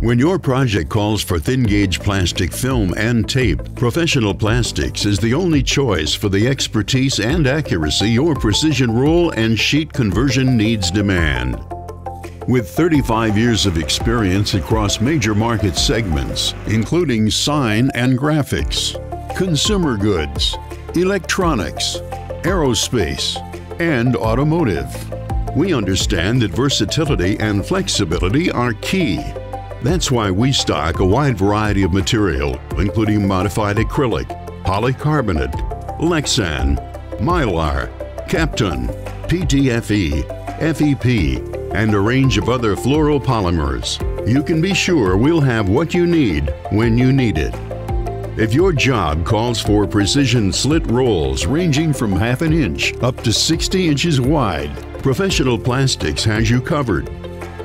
When your project calls for thin gauge plastic film and tape, Professional Plastics is the only choice for the expertise and accuracy your precision roll and sheet conversion needs demand. With 35 years of experience across major market segments, including sign and graphics, consumer goods, electronics, aerospace, and automotive, we understand that versatility and flexibility are key. That's why we stock a wide variety of material, including modified acrylic, polycarbonate, Lexan, Mylar, Kapton, PTFE, FEP, and a range of other fluoropolymers. You can be sure we'll have what you need when you need it. If your job calls for precision slit rolls ranging from half an inch up to 60 inches wide, Professional Plastics has you covered.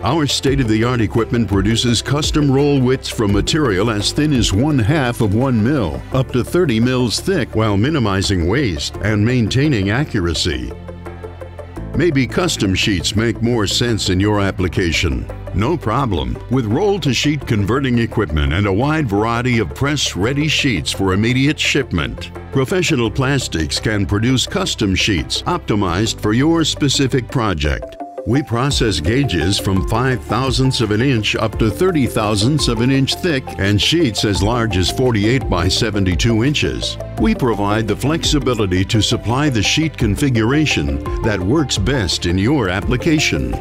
Our state-of-the-art equipment produces custom roll widths from material as thin as one half of one mil, up to 30 mils thick while minimizing waste and maintaining accuracy. Maybe custom sheets make more sense in your application. No problem. With roll to sheet converting equipment and a wide variety of press ready sheets for immediate shipment, Professional Plastics can produce custom sheets optimized for your specific project. We process gauges from 5 thousandths of an inch up to 30 thousandths of an inch thick and sheets as large as 48 by 72 inches. We provide the flexibility to supply the sheet configuration that works best in your application.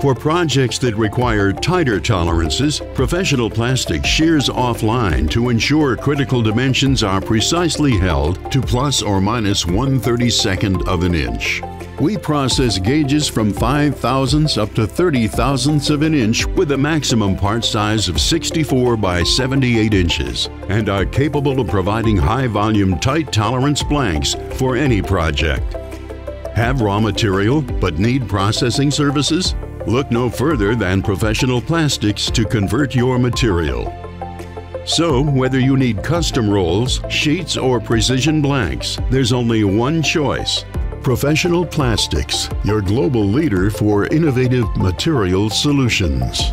For projects that require tighter tolerances, Professional Plastic shears offline to ensure critical dimensions are precisely held to plus or minus 1 32nd of an inch. We process gauges from 5 thousandths up to 30 thousandths of an inch with a maximum part size of 64 by 78 inches and are capable of providing high volume tight tolerance blanks for any project. Have raw material but need processing services? Look no further than Professional Plastics to convert your material. So, whether you need custom rolls, sheets, or precision blanks, there's only one choice Professional Plastics, your global leader for innovative material solutions.